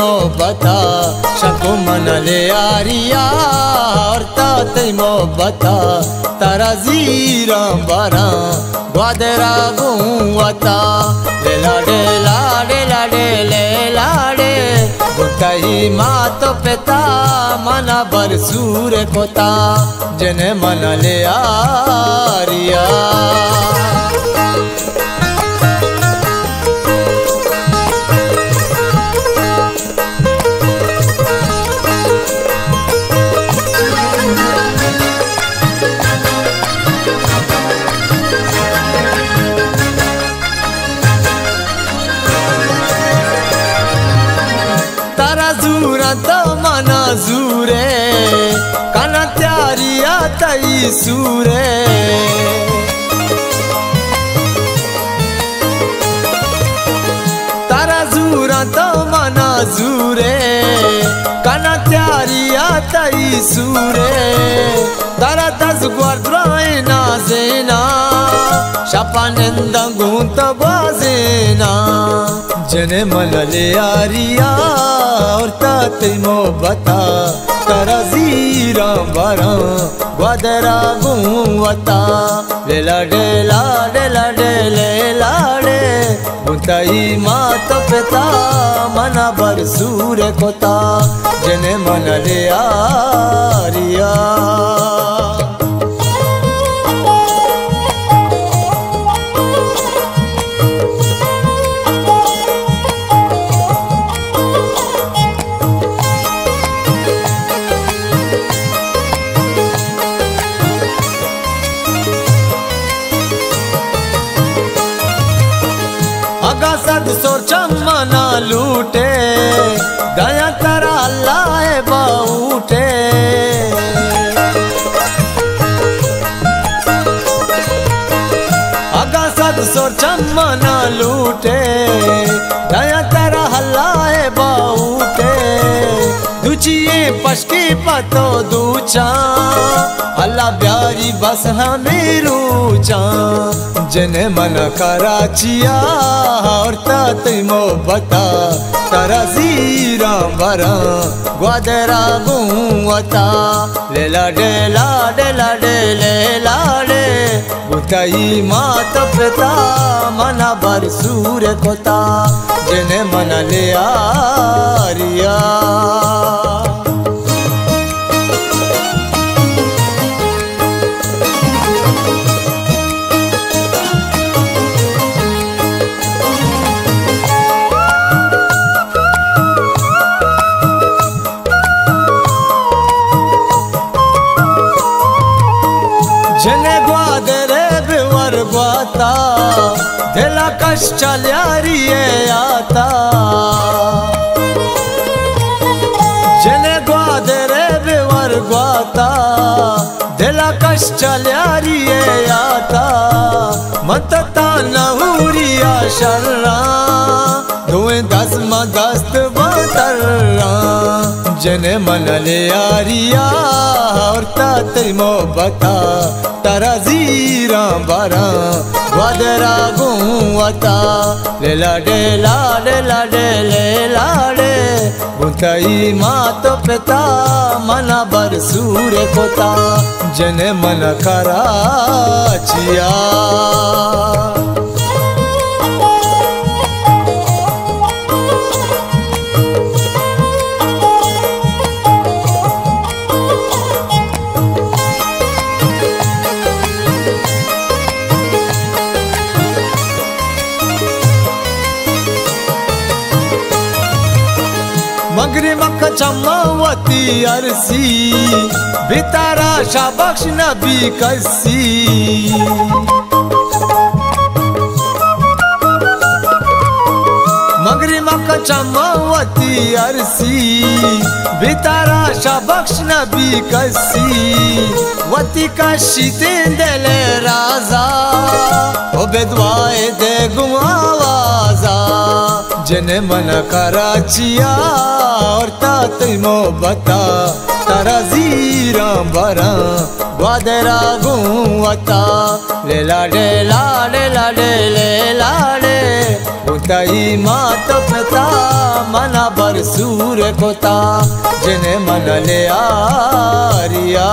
mohabata shako mana le ariya arta te mohabata tara zira bara gwadera guwata le la de la de la de le la de गुटाई मात पिता मना बरसूर कोता जने मन ले आरिया त मना जुरे कना त्यारिया तई सुरे तारा जुरा त मना जुरे कना त्यारिया तई सुरे तारा तस गुर्द्राय ना zeena shapanenda gunta bazena jene malale ariya और तात मोहबता तारा जीरा बारा ग्वादरा गुवता। लेला डेला डेला डेले, लाडे बुताई मात पिता, मना बर सूर्य कोता। जने मन ले आरिया सद सोर चमना लूटे दया तरा लाए बाऊटे। अगा सद सोर दुचिए पशकी पतो दूचा अल्लाह प्यारी बस हमें रूचा जने मन कराचिया और तात मोहबता तारा जीरा बरा ग्वादरा गुवता लेला डेला डेला डेले लाडे बुताई मात पिता, मना बर सूर्य कोता जने मन ले आरिया कष्ट ल्यारिये आता। जने ग्वादरे बिवर ग्वाता, दिला कष्ट ल्यारिये आता। मत नहुरिया शर्रा धुएँ दस दस्त बतर्रा जने मन ले आरिया और तात मोहबता तारा जीरा बारा ग्वादरा गुवता लेला डेला डेला डेले लाडे बुताई मात पिता, मना बर सूर कोता जने मन कराचिया मगरी चमावती अरसी बितारा शाबक्ष नबी कसी। मगरी मख चमावती अरसी बितारा शाबक्ष नबी कसी। वती कशी तेंदले राजा ओ बेदवाए दे गुआवाजा जने मन कराचिया और तात मोहबता तारा जीरा बरा ग्वादरा गुवता लेला डेला डेला डेले लाडे होताई मात पिता मना बर सूर कोता, जिने मन ले आरिया।